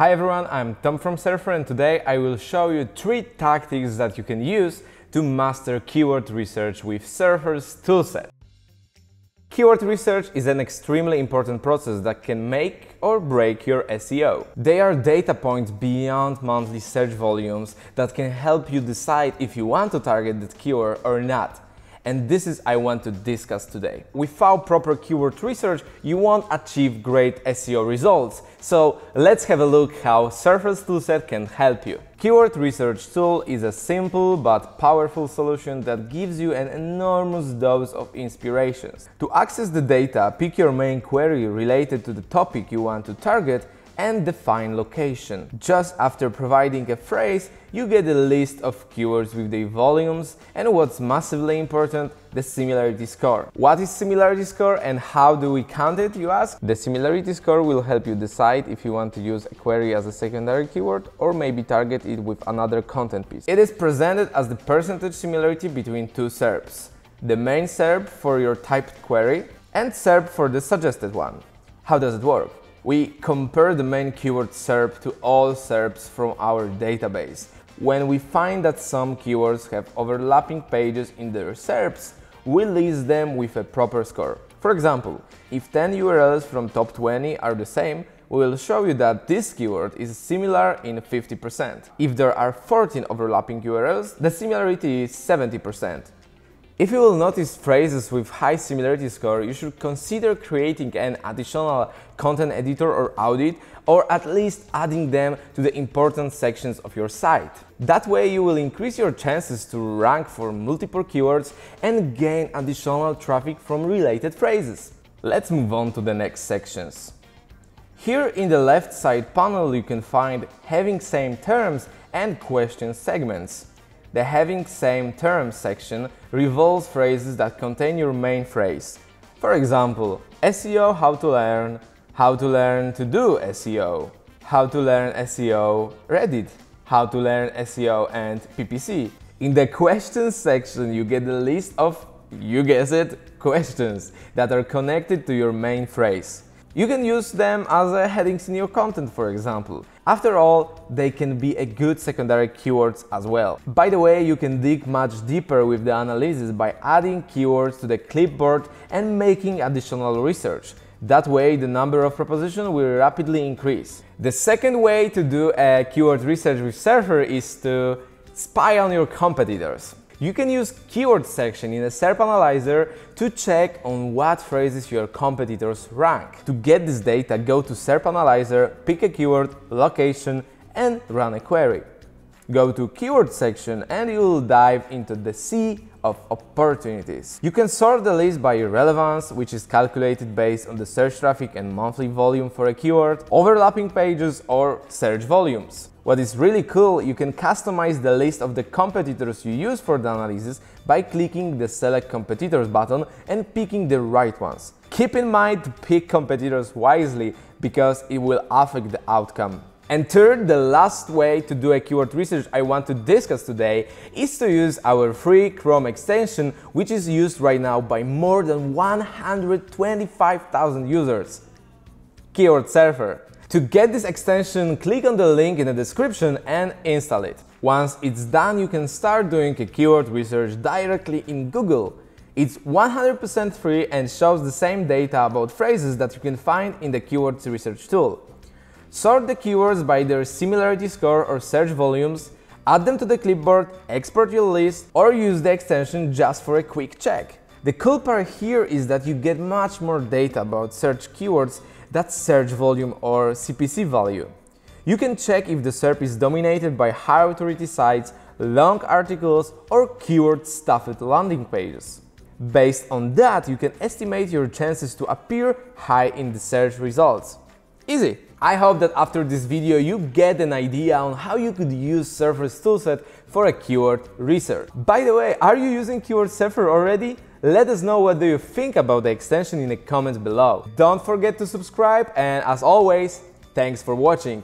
Hi everyone, I'm Tom from Surfer and today I will show you three tactics that you can use to master keyword research with Surfer's toolset. Keyword research is an extremely important process that can make or break your SEO. They are data points beyond monthly search volumes that can help you decide if you want to target that keyword or not and this is I want to discuss today. Without proper keyword research, you won't achieve great SEO results. So let's have a look how Surfer's toolset can help you. Keyword Research Tool is a simple but powerful solution that gives you an enormous dose of inspirations. To access the data, pick your main query related to the topic you want to target and define location. Just after providing a phrase, you get a list of keywords with their volumes and what's massively important, the similarity score. What is similarity score and how do we count it, you ask? The similarity score will help you decide if you want to use a query as a secondary keyword or maybe target it with another content piece. It is presented as the percentage similarity between two SERPs. The main SERP for your typed query and SERP for the suggested one. How does it work? We compare the main keyword SERP to all SERPs from our database. When we find that some keywords have overlapping pages in their SERPs, we list them with a proper score. For example, if 10 URLs from top 20 are the same, we will show you that this keyword is similar in 50%. If there are 14 overlapping URLs, the similarity is 70%. If you will notice phrases with high similarity score, you should consider creating an additional content editor or audit, or at least adding them to the important sections of your site. That way you will increase your chances to rank for multiple keywords and gain additional traffic from related phrases. Let's move on to the next sections. Here in the left side panel you can find having same terms and question segments. The having same terms section revolves phrases that contain your main phrase. For example, SEO how to learn, how to learn to do SEO, how to learn SEO Reddit, how to learn SEO and PPC. In the questions section, you get a list of, you guess it, questions that are connected to your main phrase. You can use them as headings in your content, for example. After all, they can be a good secondary keywords as well. By the way, you can dig much deeper with the analysis by adding keywords to the clipboard and making additional research. That way, the number of propositions will rapidly increase. The second way to do a keyword research with Surfer is to spy on your competitors. You can use keyword section in a SERP analyzer to check on what phrases your competitors rank. To get this data, go to SERP analyzer, pick a keyword, location, and run a query. Go to keyword section and you will dive into the sea of opportunities. You can sort the list by relevance, which is calculated based on the search traffic and monthly volume for a keyword, overlapping pages or search volumes. What is really cool, you can customize the list of the competitors you use for the analysis by clicking the Select Competitors button and picking the right ones. Keep in mind to pick competitors wisely because it will affect the outcome. And third, the last way to do a keyword research I want to discuss today is to use our free Chrome extension, which is used right now by more than 125,000 users. Keyword Surfer. To get this extension, click on the link in the description and install it. Once it's done, you can start doing a keyword research directly in Google. It's 100% free and shows the same data about phrases that you can find in the Keywords Research tool. Sort the keywords by their similarity score or search volumes, add them to the clipboard, export your list, or use the extension just for a quick check. The cool part here is that you get much more data about search keywords that's search volume or CPC value. You can check if the SERP is dominated by high authority sites, long articles, or keyword stuffed landing pages. Based on that, you can estimate your chances to appear high in the search results. Easy! I hope that after this video you get an idea on how you could use Surfer's toolset for a keyword research. By the way, are you using Keyword Surfer already? Let us know what do you think about the extension in the comments below. Don't forget to subscribe and as always, thanks for watching.